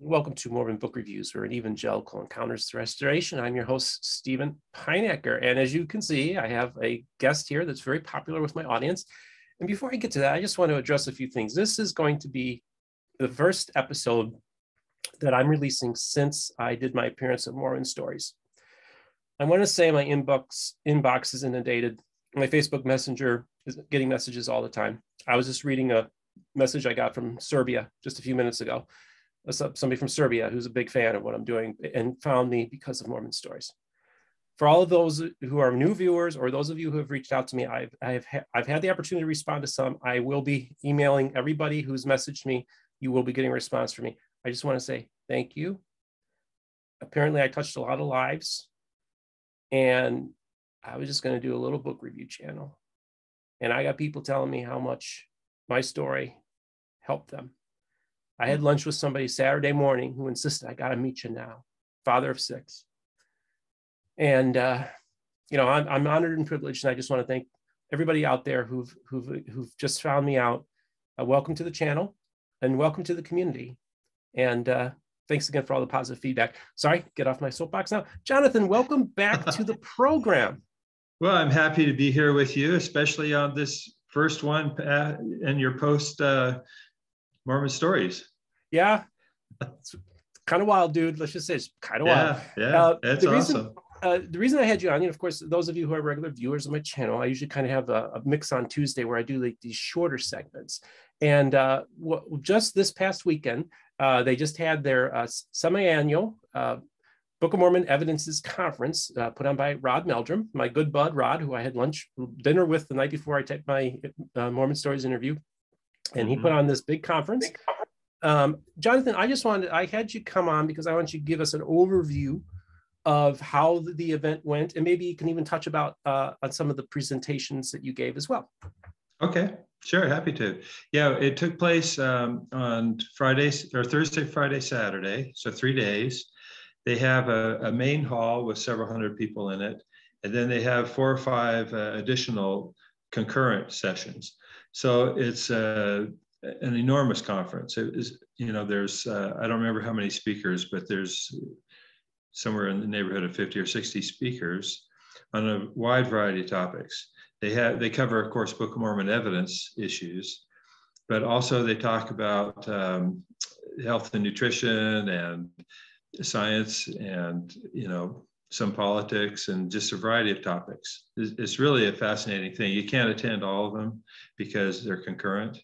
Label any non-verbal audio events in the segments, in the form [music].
Welcome to Mormon Book Reviews, where an evangelical encounters the restoration. I'm your host, Steven Pynakker. And as you can see, I have a guest here that's very popular with my audience. And before I get to that, I just want to address a few things. This is going to be the first episode that I'm releasing since I did my appearance at Mormon Stories. I want to say my inbox inbox is inundated. My Facebook Messenger is getting messages all the time. I was just reading a message I got from Serbia just a few minutes ago somebody from Serbia who's a big fan of what I'm doing and found me because of Mormon stories. For all of those who are new viewers or those of you who have reached out to me, I've, I've, ha- I've had the opportunity to respond to some. I will be emailing everybody who's messaged me. You will be getting a response from me. I just want to say thank you. Apparently, I touched a lot of lives. And I was just going to do a little book review channel. And I got people telling me how much my story helped them. I had lunch with somebody Saturday morning who insisted, I got to meet you now, father of six. And, uh, you know, I'm, I'm honored and privileged. And I just want to thank everybody out there who've, who've, who've just found me out. Uh, welcome to the channel and welcome to the community. And uh, thanks again for all the positive feedback. Sorry, get off my soapbox now. Jonathan, welcome back to the program. [laughs] Well, I'm happy to be here with you, especially on this first one uh, and your post uh, Mormon stories. Yeah, it's kind of wild, dude. Let's just say it's kind of yeah, wild. Yeah, uh, that's the reason, awesome. Uh, the reason I had you on, you know, of course, those of you who are regular viewers of my channel, I usually kind of have a, a mix on Tuesday where I do like these shorter segments. And uh, just this past weekend, uh, they just had their uh, semi-annual uh, Book of Mormon Evidences Conference uh, put on by Rod Meldrum, my good bud Rod, who I had lunch dinner with the night before I took my uh, Mormon Stories interview and he put mm-hmm. on this big conference. Um, Jonathan, I just wanted, I had you come on because I want you to give us an overview of how the event went, and maybe you can even touch about uh, on some of the presentations that you gave as well. Okay, sure, happy to. Yeah, it took place um, on Friday or Thursday, Friday, Saturday, so three days. They have a, a, main hall with several hundred people in it, and then they have four or five uh, additional concurrent sessions. So it's uh, an enormous conference. It is, you know, there's, uh, I don't remember how many speakers, but there's somewhere in the neighborhood of 50 or 60 speakers on a wide variety of topics. They have, they cover, of course, Book of Mormon evidence issues, but also they talk about um, health and nutrition and science and, you know, some politics and just a variety of topics. It's really a fascinating thing. You can't attend all of them because they're concurrent.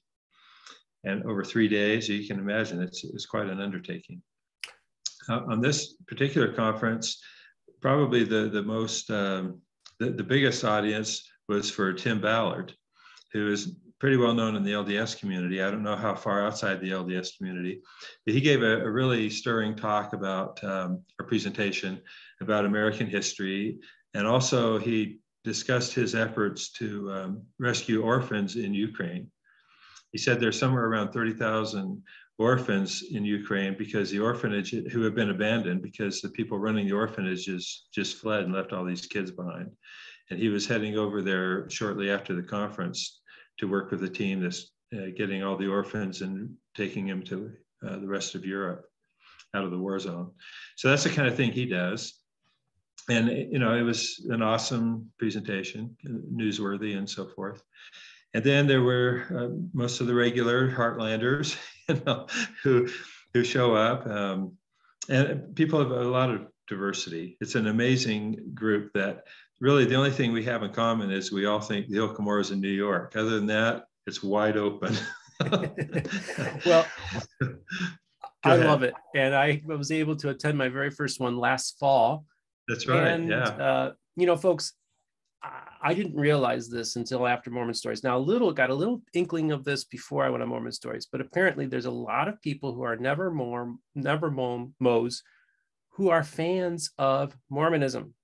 And over three days, you can imagine it's, it's quite an undertaking. Uh, on this particular conference, probably the, the most, um, the, the biggest audience was for Tim Ballard, who is pretty well known in the LDS community. I don't know how far outside the LDS community, but he gave a, a really stirring talk about um, a presentation about American history. And also he discussed his efforts to um, rescue orphans in Ukraine. He said there's somewhere around 30,000 orphans in Ukraine because the orphanage who have been abandoned because the people running the orphanages just fled and left all these kids behind. And he was heading over there shortly after the conference to work with a team that's uh, getting all the orphans and taking them to uh, the rest of Europe out of the war zone. So that's the kind of thing he does. And you know, it was an awesome presentation, newsworthy and so forth. And then there were uh, most of the regular Heartlanders, [laughs] you know, who who show up, um, and people have a lot of diversity. It's an amazing group that really the only thing we have in common is we all think the Cumorah is in New York. Other than that, it's wide open. [laughs] well, I love it. And I was able to attend my very first one last fall. That's right. And, yeah. Uh, you know, folks, I didn't realize this until after Mormon Stories. Now, a little got a little inkling of this before I went on Mormon Stories, but apparently there's a lot of people who are never more never Mo's who are fans of Mormonism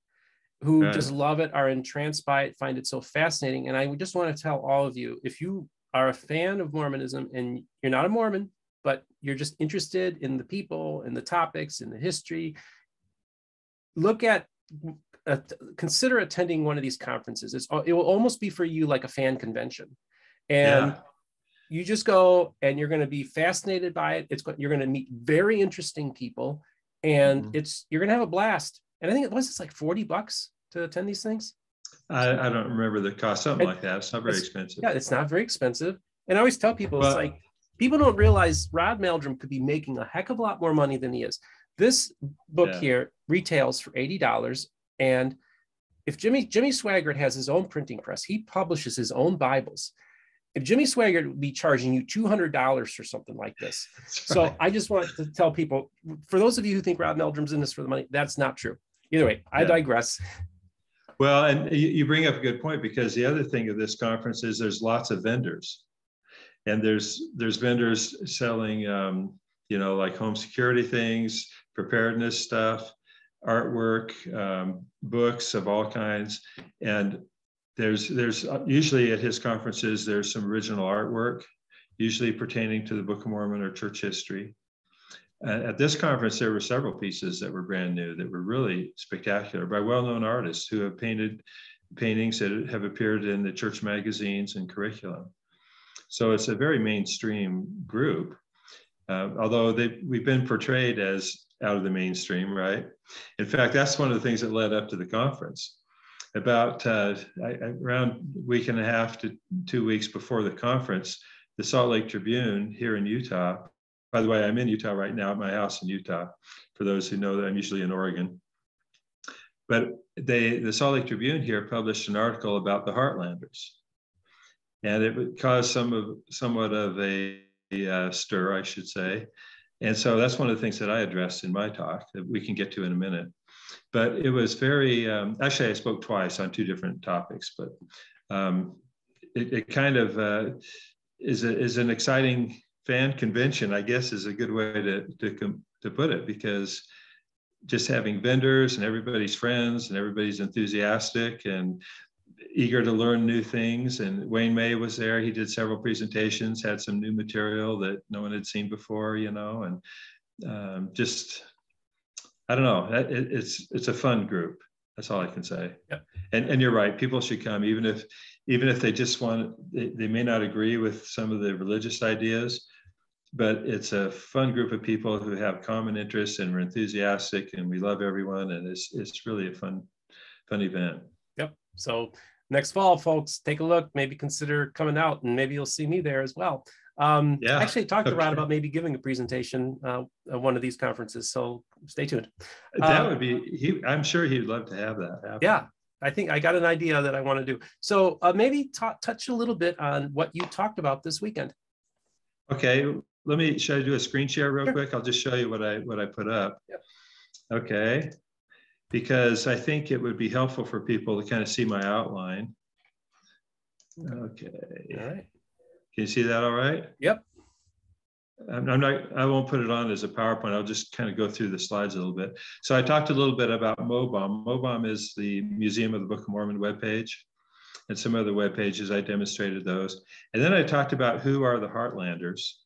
who just love it, are entranced by it, find it so fascinating. And I just want to tell all of you if you are a fan of Mormonism and you're not a Mormon, but you're just interested in the people and the topics and the history, look at, uh, consider attending one of these conferences. It's, it will almost be for you like a fan convention. And yeah. you just go and you're going to be fascinated by it. It's you're going to meet very interesting people, and mm-hmm. it's you're going to have a blast. And I think it was it's like forty bucks to attend these things. I, I don't remember the cost, something and like that. It's not very expensive. Yeah, it's not very expensive. And I always tell people, well, it's like people don't realize Rod Meldrum could be making a heck of a lot more money than he is. This book yeah. here retails for eighty dollars, and if Jimmy Jimmy Swaggart has his own printing press, he publishes his own Bibles. If Jimmy Swaggart would be charging you two hundred dollars for something like this, [laughs] so I just want to tell people, for those of you who think Rod Meldrum's in this for the money, that's not true. Either way, I yeah. digress. Well, and you bring up a good point because the other thing of this conference is there's lots of vendors, and there's there's vendors selling, um, you know, like home security things, preparedness stuff, artwork, um, books of all kinds, and there's there's usually at his conferences there's some original artwork, usually pertaining to the Book of Mormon or church history. At this conference, there were several pieces that were brand new that were really spectacular by well-known artists who have painted paintings that have appeared in the church magazines and curriculum. So it's a very mainstream group, uh, although they we've been portrayed as out of the mainstream, right? In fact, that's one of the things that led up to the conference. About uh, around a week and a half to two weeks before the conference, the Salt Lake Tribune here in Utah. By the way, I'm in Utah right now at my house in Utah. For those who know that I'm usually in Oregon, but they the Salt Lake Tribune here published an article about the Heartlanders, and it caused some of somewhat of a, a uh, stir, I should say. And so that's one of the things that I addressed in my talk that we can get to in a minute. But it was very, um, actually, I spoke twice on two different topics, but um, it, it, kind of uh, is, a, is an exciting fan convention, I guess is a good way to, to, to put it, because just having vendors and everybody's friends and everybody's enthusiastic and eager to learn new things. And Wayne May was there. He did several presentations, had some new material that no one had seen before, you know, and um, just, I don't know, it, it's, it's a fun group. That's all I can say. Yeah. And, and you're right. People should come, even if, even if they just want, they, they may not agree with some of the religious ideas, but it's a fun group of people who have common interests and we're enthusiastic and we love everyone. And it's, it's really a fun, fun event. Yep. So next fall, folks, take a look, maybe consider coming out and maybe you'll see me there as well. Um, yeah. Actually, talked to Rod about maybe giving a presentation uh, at one of these conferences. So stay tuned. That um, would be, he, I'm sure he'd love to have that. Happen. Yeah. I think I got an idea that I want to do. So uh, maybe t- touch a little bit on what you talked about this weekend. Okay, let me. Should I do a screen share real sure. quick? I'll just show you what I what I put up. Yep. Okay because I think it would be helpful for people to kind of see my outline. Okay. All right. Can you see that all right? Yep. I'm not, I won't put it on as a PowerPoint. I'll just kind of go through the slides a little bit. So I talked a little bit about MOBOM. MOBOM is the Museum of the Book of Mormon webpage and some other web pages. I demonstrated those. And then I talked about who are the Heartlanders.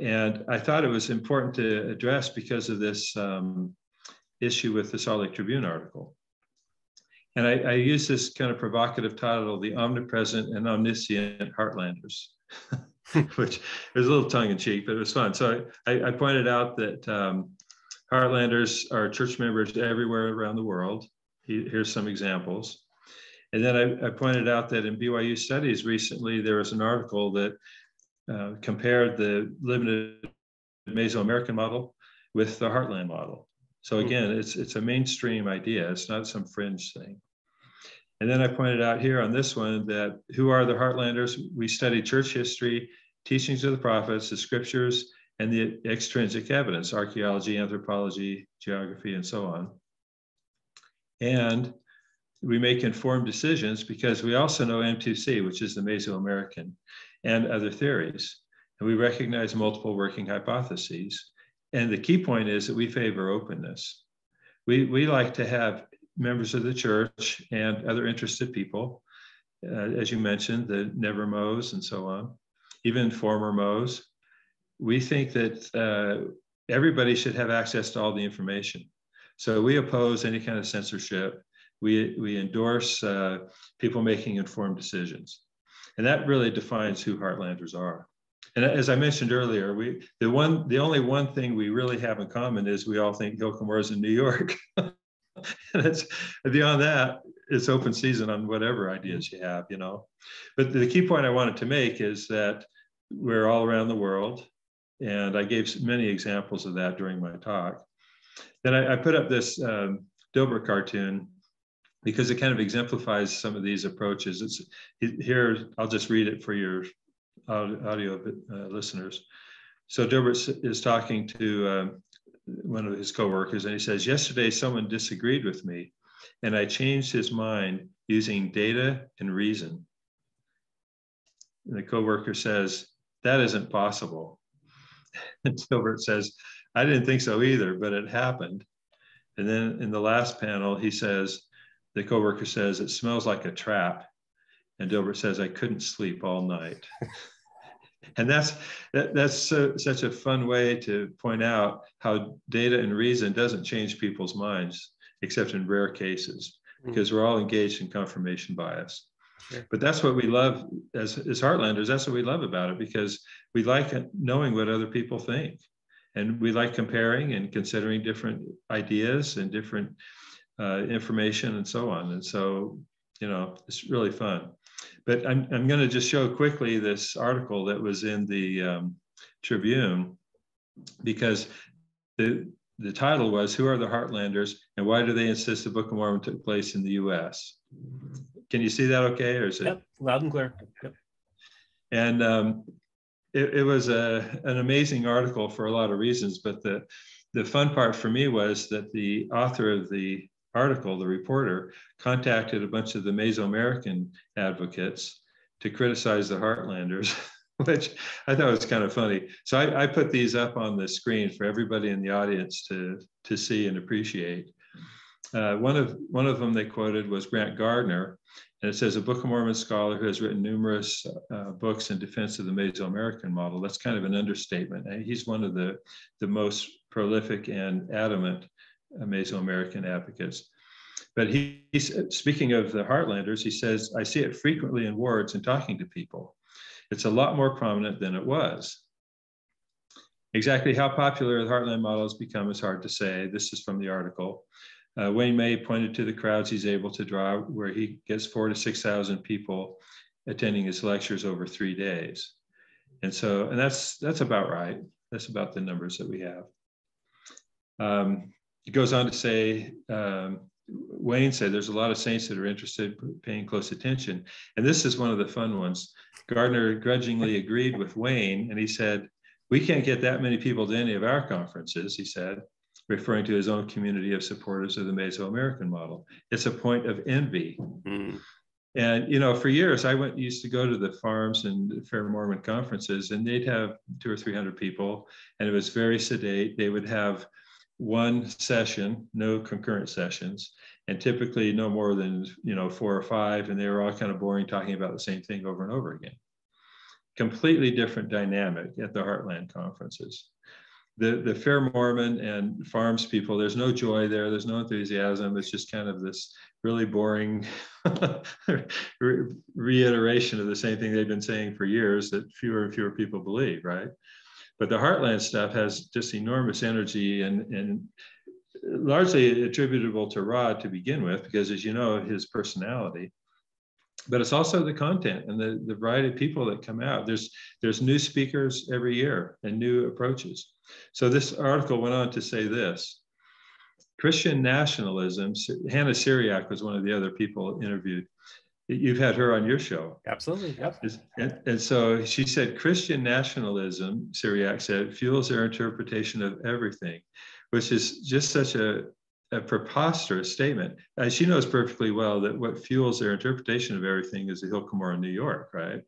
And I thought it was important to address because of this um, issue with the Salt Lake Tribune article. And I, I use this kind of provocative title, The Omnipresent and Omniscient Heartlanders, [laughs] which was a little tongue in cheek, but it was fun. So I, I pointed out that um, Heartlanders are church members everywhere around the world. Here's some examples. And then I, I, pointed out that in BYU studies recently, there was an article that uh, compared the limited Mesoamerican model with the Heartland model. So hmm. again, it's it's a mainstream idea. It's not some fringe thing. And then I pointed out here on this one that who are the Heartlanders? We study church history, teachings of the prophets, the scriptures, and the extrinsic evidence, archaeology, anthropology, geography, and so on. And we make informed decisions because we also know M2C, which is the Mesoamerican, and other theories. And we recognize multiple working hypotheses. And the key point is that we favor openness. We, we like to have members of the church and other interested people, uh, as you mentioned, the never Moes and so on, even former Moes. We think that uh, everybody should have access to all the information. So we oppose any kind of censorship. We, we endorse uh, people making informed decisions. And that really defines who Heartlanders are. And as I mentioned earlier, we the one the only one thing we really have in common is we all think Hill Cumorah is in New York. [laughs] and it's beyond that, it's open season on whatever ideas you have, you know. But the key point I wanted to make is that we're all around the world, and I gave many examples of that during my talk. Then I, I put up this um, Dilbert cartoon because it kind of exemplifies some of these approaches. It's here. I'll just read it for your audio uh, listeners. So Dilbert is talking to um, one of his coworkers, and he says, "Yesterday, someone disagreed with me, and I changed his mind using data and reason." And the coworker says, "That isn't possible." [laughs] And Dilbert says, "I didn't think so either, but it happened." And then in the last panel, he says, the coworker says, it smells like a trap. And Dilbert says, I couldn't sleep all night. [laughs] and that's that, that's so, such a fun way to point out how data and reason doesn't change people's minds, except in rare cases, mm-hmm. because we're all engaged in confirmation bias. Sure. But that's what we love as, as Heartlanders. That's what we love about it because we like knowing what other people think. And we like comparing and considering different ideas and different uh, information and so on. And so, you know, it's really fun. But I'm, I'm going to just show quickly this article that was in the um, Tribune because the, the title was Who Are the Heartlanders and Why Do They Insist the Book of Mormon Took Place in the US? Can you see that okay? Or is it? Yep, loud and clear. Yep. And um, it, it, was a, an amazing article for a lot of reasons, but the, the fun part for me was that the author of the article, the reporter, contacted a bunch of the Mesoamerican advocates to criticize the Heartlanders, [laughs] which I thought was kind of funny. So I, I, put these up on the screen for everybody in the audience to, to see and appreciate. Uh, one, of, one of them they quoted was Brant Gardner, and it says a Book of Mormon scholar who has written numerous uh, books in defense of the Mesoamerican model. That's kind of an understatement. He's one of the, the most prolific and adamant Mesoamerican advocates. But he, he's speaking of the Heartlanders, he says, I see it frequently in words and talking to people. It's a lot more prominent than it was. Exactly how popular the Heartland model has become is hard to say. This is from the article. Uh, Wayne May pointed to the crowds he's able to draw, where he gets four to 6,000 people attending his lectures over three days. And so, and that's, that's about right. That's about the numbers that we have. Um, he goes on to say, um, Wayne said there's a lot of saints that are interested paying close attention. And this is one of the fun ones. Gardner grudgingly agreed with Wayne and he said, we can't get that many people to any of our conferences, he said, referring to his own community of supporters of the Mesoamerican model. It's a point of envy. Mm. And you know, for years I went used to go to the FARMS and Fair Mormon conferences, and they'd have two or three hundred people, and it was very sedate. They would have one session, no concurrent sessions, and typically no more than you know four or five, and they were all kind of boring, talking about the same thing over and over again. Completely different dynamic at the Heartland conferences. The, the Fair Mormon and FARMS people, there's no joy there, there's no enthusiasm. It's just kind of this really boring [laughs] re- reiteration of the same thing they've been saying for years that fewer and fewer people believe, right? But the Heartland stuff has just enormous energy and, and largely attributable to Rod to begin with, because as you know, his personality. But it's also the content and the, the variety of people that come out. There's, there's new speakers every year and new approaches. So this article went on to say this. Christian nationalism, Hannah Seariac was one of the other people interviewed. You've had her on your show. Absolutely. Yep. And, and so she said Christian nationalism, Seariac said, fuels their interpretation of everything, which is just such a, a preposterous statement. And she knows perfectly well that what fuels their interpretation of everything is the Hill Cumorah, New York, right?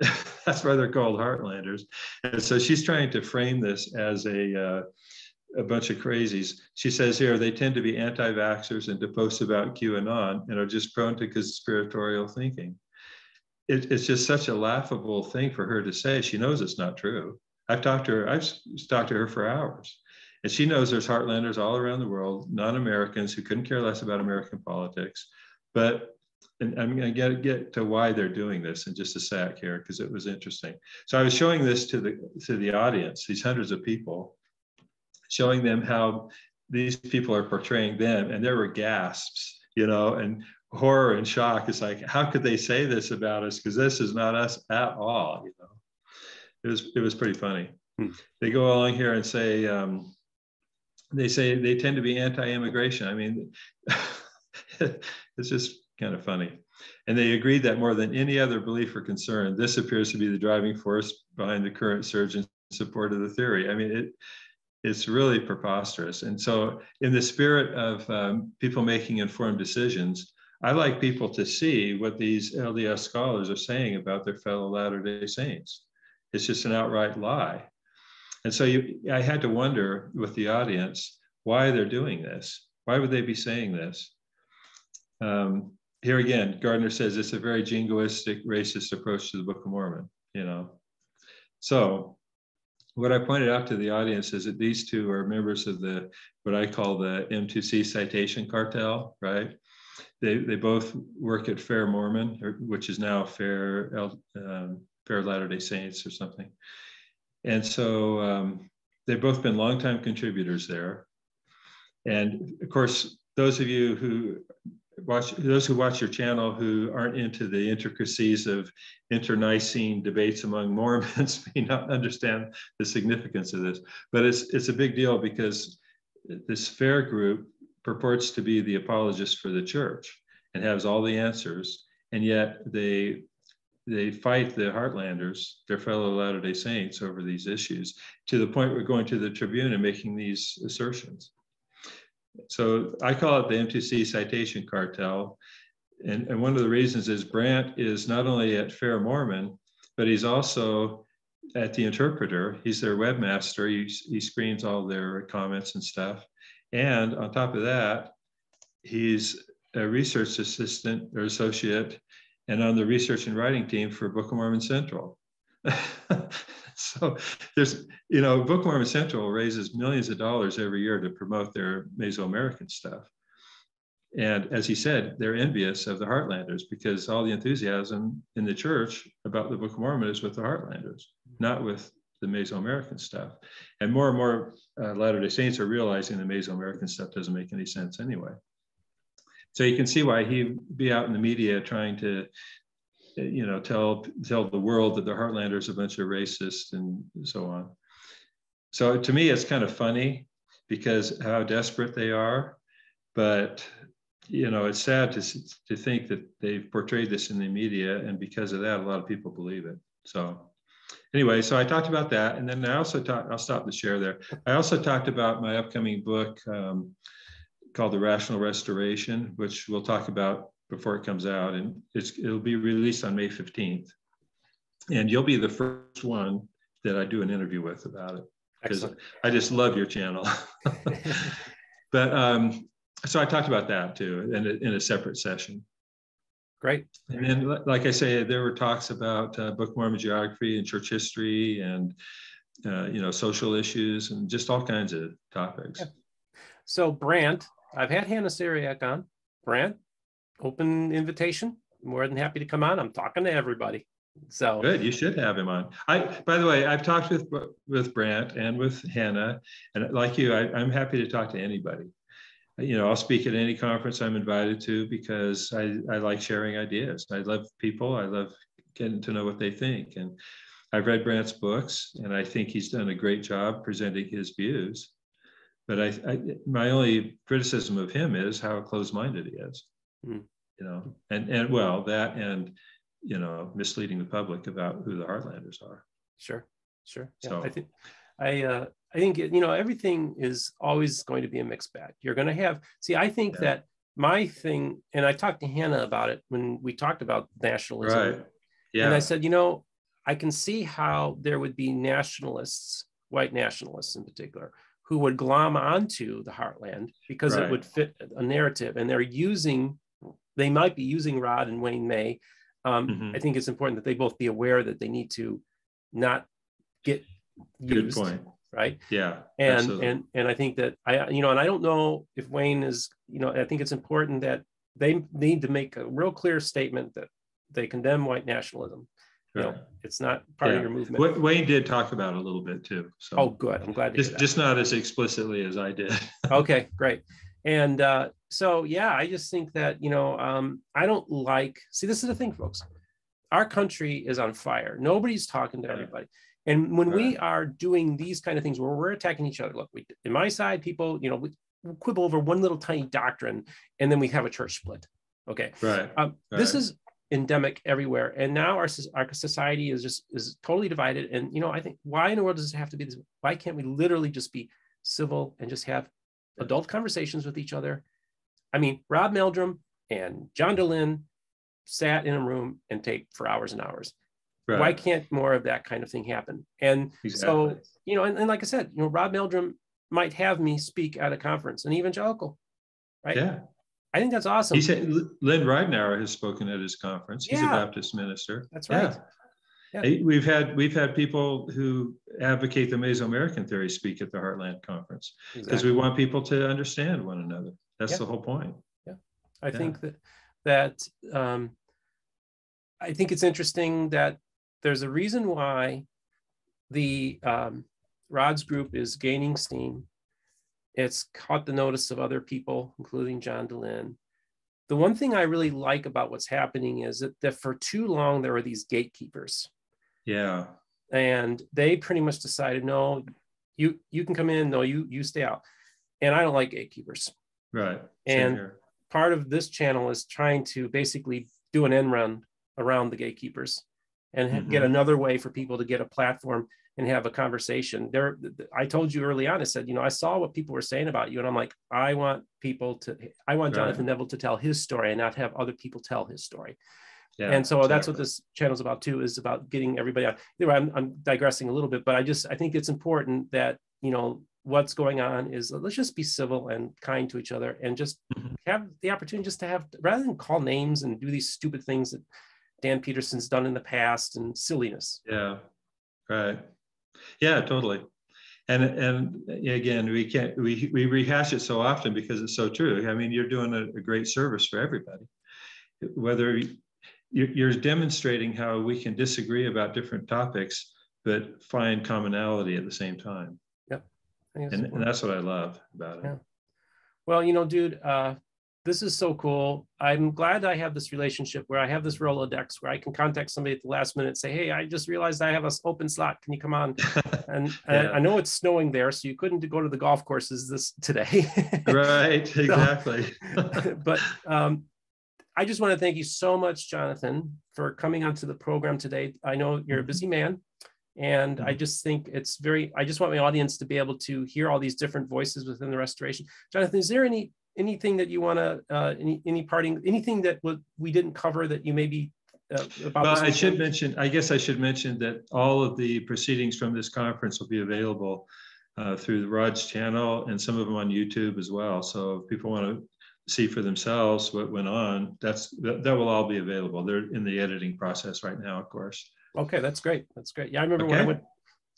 [laughs] That's why they're called Heartlanders. And so she's trying to frame this as a uh, a bunch of crazies. She says here they tend to be anti-vaxxers and to post about QAnon and are just prone to conspiratorial thinking. It, it's just such a laughable thing for her to say. She knows it's not true. I've talked to her. I've talked to her for hours, and she knows there's Heartlanders all around the world, non-Americans who couldn't care less about American politics, but and I'm going to get get to why they're doing this in just a sec here because it was interesting. So I was showing this to the to the audience, these hundreds of people, showing them how these people are portraying them, and there were gasps, you know, and horror and shock. It's like, how could they say this about us? Because this is not us at all, you know. It was it was pretty funny. Hmm. They go along here and say. Um, they say they tend to be anti-immigration. I mean, [laughs] it's just kind of funny. And they agreed that more than any other belief or concern, this appears to be the driving force behind the current surge in support of the theory. I mean, it, it's really preposterous. And so, in the spirit of um, people making informed decisions, I like people to see what these LDS scholars are saying about their fellow Latter day Saints. It's just an outright lie. And so, you, I had to wonder with the audience why they're doing this. Why would they be saying this? Um, here again, Gardner says it's a very jingoistic, racist approach to the Book of Mormon, you know. So what I pointed out to the audience is that these two are members of the, what I call the M2C citation cartel, right? They, they both work at Fair Mormon, or, which is now Fair, um, Fair Latter-day Saints or something. And so um, they've both been longtime contributors there. And of course, those of you who watch those who watch your channel who aren't into the intricacies of internecine debates among [laughs] Mormons may not understand the significance of this, but it's it's a big deal because this fair group purports to be the apologist for the church and has all the answers, and yet they they fight the Heartlanders, their fellow Latter-day Saints, over these issues to the point we're going to the Tribune and making these assertions. So I call it the M2C citation cartel. And, and one of the reasons is Brant is not only at Fair Mormon, but he's also at the interpreter. He's their webmaster. He, he screens all their comments and stuff. And on top of that, he's a research assistant or associate and on the research and writing team for Book of Mormon Central. [laughs] [laughs] so there's, you know, Book Mormon Central raises millions of dollars every year to promote their Mesoamerican stuff. And as he said, they're envious of the Heartlanders because all the enthusiasm in the church about the Book of Mormon is with the Heartlanders, not with the Mesoamerican stuff. And more and more uh, Latter day Saints are realizing the Mesoamerican stuff doesn't make any sense anyway. So you can see why he'd be out in the media trying to you know, tell tell the world that the Heartlanders are a bunch of racists and so on. So to me, it's kind of funny because how desperate they are, but you know, it's sad to to think that they've portrayed this in the media, and because of that, a lot of people believe it. So anyway, so I talked about that, and then I also talked. I'll stop the share there. I also talked about my upcoming book um, called The Rational Restoration, which we'll talk about before it comes out, and it'll be released on May 15th. And you'll be the first one that I do an interview with about it because I just love your channel. [laughs] but um, so I talked about that too in a, in a separate session. Great. And then, like I say, there were talks about uh, Book Mormon geography and church history and uh, you know social issues and just all kinds of topics. Yeah. So Brant, I've had Hannah Seariac on. Brant, open invitation. More than happy to come on. I'm talking to everybody. So good. You should have him on. I, by the way, I've talked with with Brant and with Hannah, and like you, I, I'm happy to talk to anybody. You know, I'll speak at any conference I'm invited to because I, I like sharing ideas. I love people. I love getting to know what they think. And I've read Brant's books, and I think he's done a great job presenting his views. But I, I my only criticism of him is how closed-minded he is. Mm. You know, and and well that and you know misleading the public about who the Heartlanders are. Sure, sure. Yeah, so I think I uh, I think you know everything is always going to be a mixed bag. You're going to have see. I think yeah. that my thing, and I talked to Hannah about it when we talked about nationalism. Right. Yeah. And I said, you know, I can see how there would be nationalists, white nationalists in particular, who would glom onto the heartland because right. it would fit a narrative, and they're using they might be using Rod and Wayne May. Um, mm-hmm. I think it's important that they both be aware that they need to not get used. Good point. Right. Yeah. And absolutely. and and I think that I you know and I don't know if Wayne is you know I think it's important that they need to make a real clear statement that they condemn white nationalism. You know, it's not part yeah. of your movement. Wayne did talk about it a little bit too. So oh, good. I'm glad. just just not as explicitly as I did. [laughs] okay, great. And uh, so yeah, I just think that you know um, I don't like. See, this is the thing, folks. Our country is on fire. Nobody's talking to yeah. everybody. And when right. we are doing these kind of things where we're attacking each other, look, we, in my side, people, you know, we quibble over one little tiny doctrine, and then we have a church split. Okay. Right. Um, right. This is endemic everywhere, and now our our society is just is totally divided. And you know, I think why in the world does it have to be this? Why can't we literally just be civil and just have adult conversations with each other? I mean, Rod Meldrum and John Dehlin sat in a room and taped for hours and hours. Right. Why can't more of that kind of thing happen? And exactly. so, you know, and, and like I said, you know, Rod Meldrum might have me speak at a conference, an evangelical, right? Yeah. I think that's awesome. He said Lynn Ridenour has spoken at his conference. He's yeah. a Baptist minister. That's right. Yeah. Yeah. We've had we've had people who advocate the Mesoamerican theory speak at the Heartland conference because exactly. we want people to understand one another. That's yeah. the whole point. Yeah, I think that that um, I think it's interesting that there's a reason why the um, Rod's group is gaining steam. It's caught the notice of other people, including John Dehlin. The one thing I really like about what's happening is that, that for too long there were these gatekeepers. Yeah. And they pretty much decided, no, you you can come in, no, you you stay out. And I don't like gatekeepers. Right. And part of this channel is trying to basically do an end run around the gatekeepers and mm-hmm. get another way for people to get a platform and have a conversation. There, I told you early on, I said, you know, I saw what people were saying about you, and I'm like, I want people to, I want Jonathan right. Neville to tell his story and not have other people tell his story. Yeah, and so exactly. that's what this channel is about too, is about getting everybody out. I'm, I'm digressing a little bit, but I just, I think it's important that, you know, what's going on is let's just be civil and kind to each other and just mm-hmm. have the opportunity just to have, rather than call names and do these stupid things that Dan Peterson's done in the past and silliness. Yeah, right. Yeah, totally. And and again, we can't we we rehash it so often because it's so true. I mean, you're doing a, a great service for everybody. Whether you're demonstrating how we can disagree about different topics, but find commonality at the same time. Yep. And, and, that's what I love about it. Yeah. Well, you know, dude, uh, this is so cool. I'm glad I have this relationship where I have this Rolodex where I can contact somebody at the last minute and say, Hey, I just realized I have an open slot. Can you come on? [laughs] And, yeah. I know it's snowing there, so you couldn't go to the golf courses this today. [laughs] right, exactly. [laughs] but um, I just want to thank you so much, Jonathan, for coming onto the program today. I know you're a busy man. And mm-hmm. I just think it's very, I just want my audience to be able to hear all these different voices within the restoration. Jonathan, is there any anything that you want to uh, any any parting anything that we didn't cover that you maybe uh, about well, I should mention, I guess I should mention that all of the proceedings from this conference will be available uh, through the Rod's channel and some of them on YouTube as well. So if people want to see for themselves what went on, that's that, that will all be available. They're in the editing process right now, of course. Okay, that's great. That's great. Yeah, I remember okay. when I went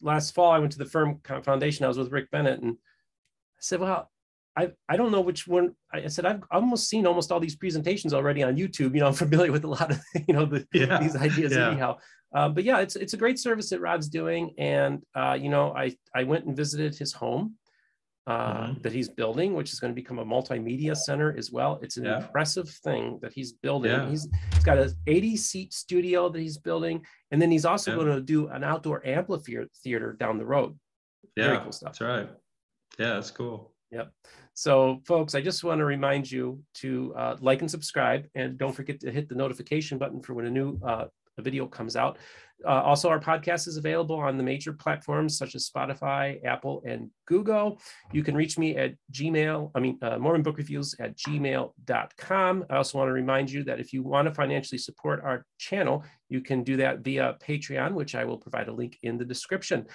last fall, I went to the Firm Foundation. I was with Rick Bennett and I said, well, I, I don't know which one I said I've almost seen almost all these presentations already on YouTube. You know, I'm familiar with a lot of [laughs] you know the, yeah. these ideas yeah. anyhow. Uh, but yeah, it's it's a great service that Rod's doing, and uh, you know I I went and visited his home uh, mm-hmm. that he's building, which is going to become a multimedia center as well. It's an yeah. impressive thing that he's building. He's, he's got an 80 seat studio that he's building, and then he's also going to do an outdoor amphitheater theater down the road. Yeah, Very cool stuff. That's right. Yeah, that's cool. Yep. So, folks, I just want to remind you to uh, like and subscribe, and don't forget to hit the notification button for when a new uh, a video comes out. Uh, also, our podcast is available on the major platforms such as Spotify, Apple, and Google. You can reach me at Gmail, I mean, uh, Mormon Book Reviews at gmail.com. I also want to remind you that if you want to financially support our channel, you can do that via Patreon, which I will provide a link in the description.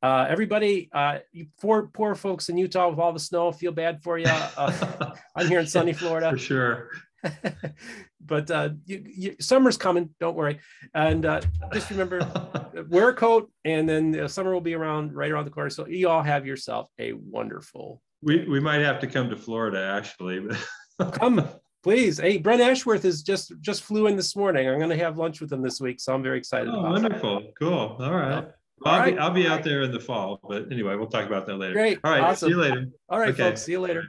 Uh, everybody, uh, you poor poor folks in Utah with all the snow, feel bad for you. Uh, [laughs] I'm here in sunny Florida for sure. [laughs] but uh, you, you, summer's coming, don't worry. And uh, just remember, [laughs] wear a coat, and then summer will be around right around the corner. So you all have yourself a wonderful. We we might have to come to Florida actually. [laughs] come Please. Hey, Brent Ashworth is just just flew in this morning. I'm going to have lunch with him this week, so I'm very excited. Oh, wonderful. That. Cool. All right. Well, I'll, right. be, I'll be out there in the fall, but anyway, we'll talk about that later. Great. All right. Awesome. See you later. All right, okay. folks. See you later.